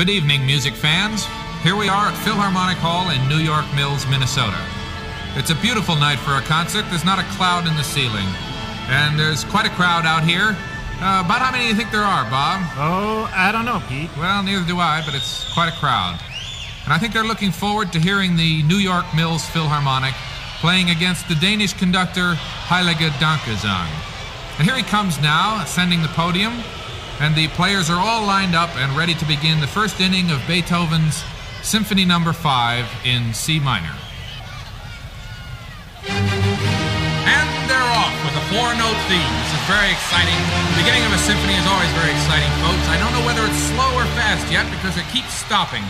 Good evening, music fans. Here we are at Philharmonic Hall in New York Mills, Minnesota. It's a beautiful night for a concert. There's not a cloud in the ceiling. And there's quite a crowd out here. Uh, about how many do you think there are, Bob? Oh, I don't know, Pete. Well, neither do I, but it's quite a crowd. And I think they're looking forward to hearing the New York Mills Philharmonic playing against the Danish conductor Heiliger Dankgesang. And here he comes now, ascending the podium, and the players are all lined up and ready to begin the first inning of Beethoven's Symphony Number no. 5 in C minor. And they're off with a four-note theme. This is very exciting. The beginning of a symphony is always very exciting, folks. I don't know whether it's slow or fast yet because it keeps stopping.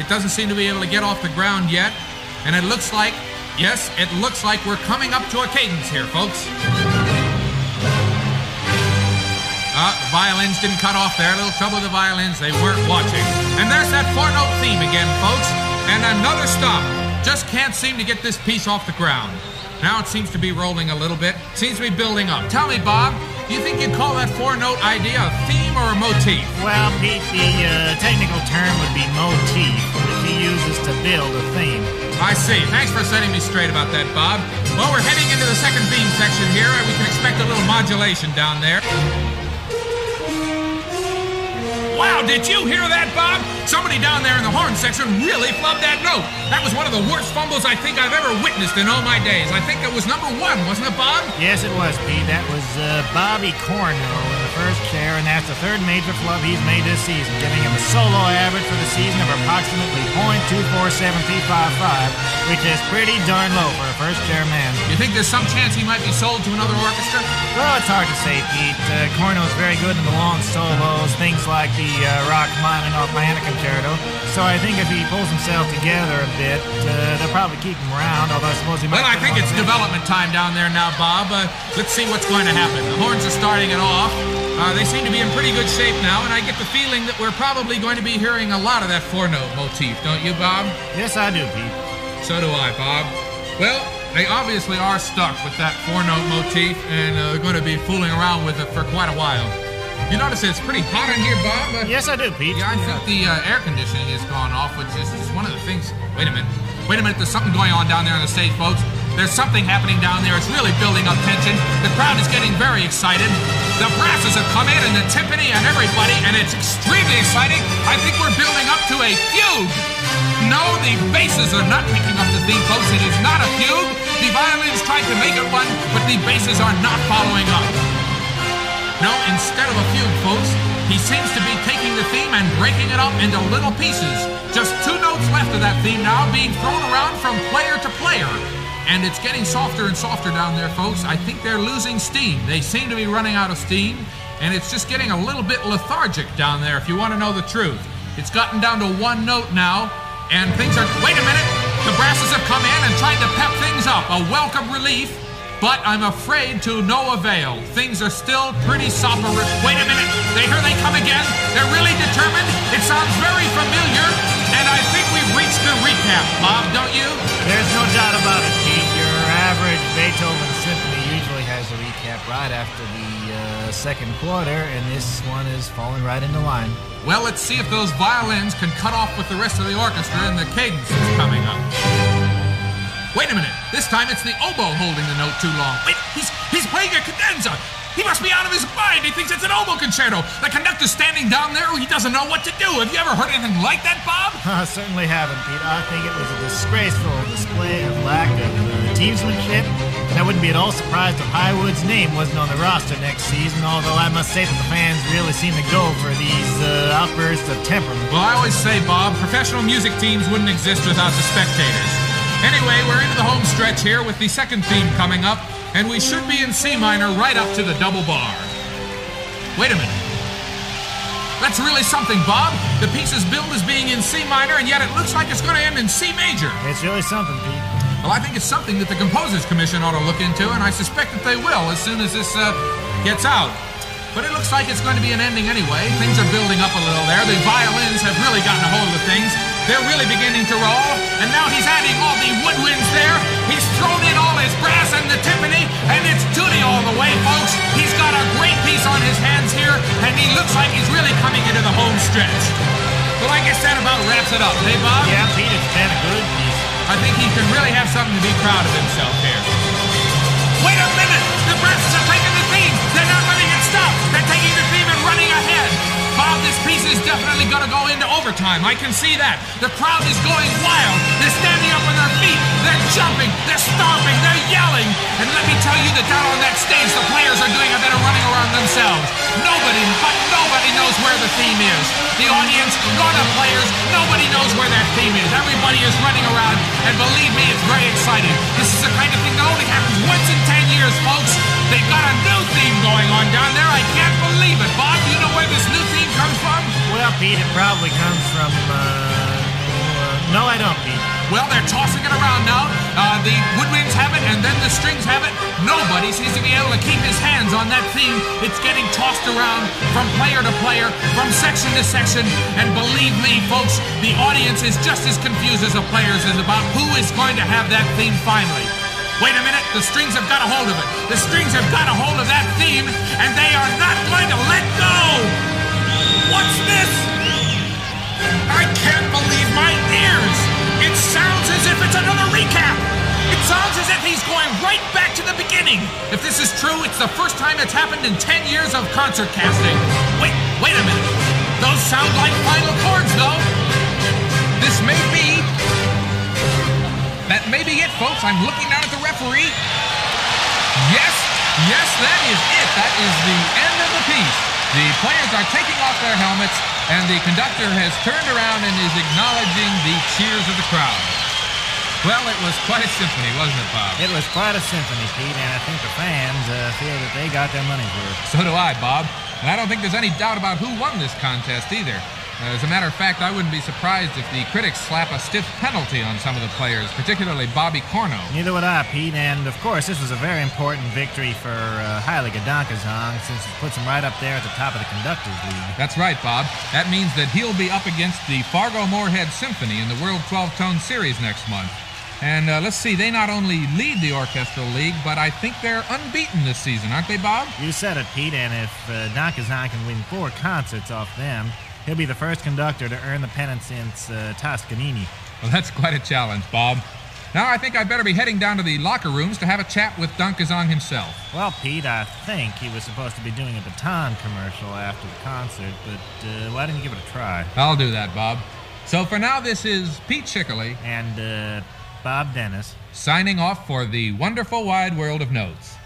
It doesn't seem to be able to get off the ground yet, and it looks like, yes, it looks like we're coming up to a cadence here, folks. Uh, the violins didn't cut off there. A little trouble with the violins. They weren't watching. And there's that four note theme again, folks. And another stop. Just can't seem to get this piece off the ground. Now it seems to be rolling a little bit. Seems to be building up. Tell me, Bob, do you think you'd call that four note idea a theme or a motif? Well, Pete, the uh, technical term would be motif, which he uses to build a theme. I see. Thanks for setting me straight about that, Bob. Well, we're heading into the second theme section here, and we can expect a little modulation down there. Wow, did you hear that, Bob? Somebody down there in the horn section really flubbed that note. That was one of the worst fumbles I think I've ever witnessed in all my days. I think it was number one, wasn't it, Bob? Yes, it was, Pete. That was uh, Bobby the first chair, and that's the third major flub he's made this season, giving him a solo average for the season of approximately .24755, which is pretty darn low for a first chair man. You think there's some chance he might be sold to another orchestra? Well, it's hard to say, Pete. Uh, Corno's very good in the long solos, things like the uh, Rachmaninoff Piano Concerto. So I think if he pulls himself together a bit, uh, they'll probably keep him around. Although I suppose he might. Well, I think it's development time down there now, Bob. Uh, let's see what's going to happen. The horns are starting it off. Uh, they seem to be in pretty good shape now, and I get the feeling that we're probably going to be hearing a lot of that four-note motif, don't you, Bob? Yes, I do, Pete. So do I, Bob. Well, they obviously are stuck with that four-note motif, and uh, they're going to be fooling around with it for quite a while. You notice it's pretty hot in here, Bob? Uh, yes, I do, Pete. Yeah, I think the uh, air conditioning has gone off, which is just one of the things. Wait a minute. Wait a minute. There's something going on down there on the stage, folks. There's something happening down there. It's really building up tension. The crowd is getting very excited. The brasses have come in, and the timpani, and everybody, and it's extremely exciting. I think we're building up to a fugue. No, the basses are not picking up the theme, folks. It is not a fugue. The violins tried to make it one, but the basses are not following up. No, instead of a fugue, folks, he seems to be taking the theme and breaking it up into little pieces. Just two notes left of that theme now being thrown around from player to player. And it's getting softer and softer down there, folks. I think they're losing steam. They seem to be running out of steam, and it's just getting a little bit lethargic down there, if you want to know the truth. It's gotten down to one note now, and things are. Wait a minute! The brasses have come in and tried to pep things up. A welcome relief but I'm afraid to no avail. Things are still pretty soporific. Wait a minute, they here they come again. They're really determined. It sounds very familiar, and I think we've reached the recap, Bob, don't you? There's no doubt about it, Beethoven symphony usually has a recap right after the uh, second quarter, and this one is falling right into line. Well, let's see if those violins can cut off with the rest of the orchestra and the cadence is coming up. Wait a minute. This time it's the oboe holding the note too long. Wait, he's he's playing a cadenza. He must be out of his mind. He thinks it's an oboe concerto. The conductor's standing down there. He doesn't know what to do. Have you ever heard anything like that, Bob? I certainly haven't, Pete. I think it was a disgraceful display of lack of uh, teamsmanship. And I wouldn't be at all surprised if Highwood's name wasn't on the roster next season, although I must say that the fans really seem to go for these uh, outbursts of temperament. Well, I always say, Bob, professional music teams wouldn't exist without the spectators. Anyway, we're into the home stretch here with the second theme coming up, and we should be in C minor right up to the double bar. Wait a minute. That's really something, Bob. The piece is build as being in C minor, and yet it looks like it's going to end in C major. It's really something, Pete. Well, I think it's something that the Composers Commission ought to look into, and I suspect that they will as soon as this uh, gets out. But it looks like it's going to be an ending anyway. Things are building up a little there. The violins have really gotten a hold of things. They're really beginning to roll. And now he's adding all the woodwinds there. He's thrown in all his brass and the timpani, and it's tutti all the way, folks. He's got a great piece on his hands here, and he looks like he's really coming into the home stretch. Well, I guess that about wraps it up. Hey, Bob? Yeah, Pete, it's been a good. I think he can really have something to be proud of himself here. Wait a minute! The Brasses are taking the theme! They're not letting it stop! They're taking the theme and running ahead! Bob, this piece is definitely going to go into overtime. I can see that. The crowd is going wild. They're standing up on their feet. They're jumping. They're stomping. They're yelling. And let me tell you that down on that stage, the players are doing a bit of running where the theme is. The audience, nor the players, nobody knows where that theme is. Everybody is running around, and believe me, it's very exciting. This is the kind of thing that only happens once in ten years, folks. They've got a new theme going on down there. I can't believe it. Bob, do you know where this new theme comes from? Well, Pete, it probably comes from, uh, no, I don't, Pete. Well, they're tossing it around now. Uh, the woodwinds have it, and then the strings have it. Nobody seems to be able to keep his hands on that theme. It's getting tossed around from player to player, from section to section. And believe me, folks, the audience is just as confused as the players is about who is going to have that theme finally. Wait a minute, the strings have got a hold of it. The strings have got a hold of that theme, true, it's the first time it's happened in 10 years of concert casting. Wait, wait a minute. Those sound like final chords, though. This may be. That may be it, folks. I'm looking down at the referee. Yes, yes, that is it. That is the end of the piece. The players are taking off their helmets, and the conductor has turned around and is acknowledging the cheers of the crowd. Well, it was quite a symphony, wasn't it, Bob? It was quite a symphony, Pete, and I think the fans uh, feel that they got their money's worth. So do I, Bob. And I don't think there's any doubt about who won this contest either. As a matter of fact, I wouldn't be surprised if the critics slap a stiff penalty on some of the players, particularly Bobby Corno. Neither would I, Pete, and of course, this was a very important victory for uh, Heiliger Dankgesang since it puts him right up there at the top of the Conductors League. That's right, Bob. That means that he'll be up against the Fargo Moorhead Symphony in the World 12 Tone Series next month. And uh, let's see, they not only lead the Orchestral League, but I think they're unbeaten this season, aren't they, Bob? You said it, Pete, and if uh, Dankgesang can win four concerts off them, he'll be the first conductor to earn the pennant since uh, Toscanini. Well, that's quite a challenge, Bob. Now I think I'd better be heading down to the locker rooms to have a chat with Dankgesang himself. Well, Pete, I think he was supposed to be doing a baton commercial after the concert, but uh, why didn't you give it a try? I'll do that, Bob. So for now, this is Pete Schickele And uh, Bob Dennis. signing off for the wonderful wide world of notes.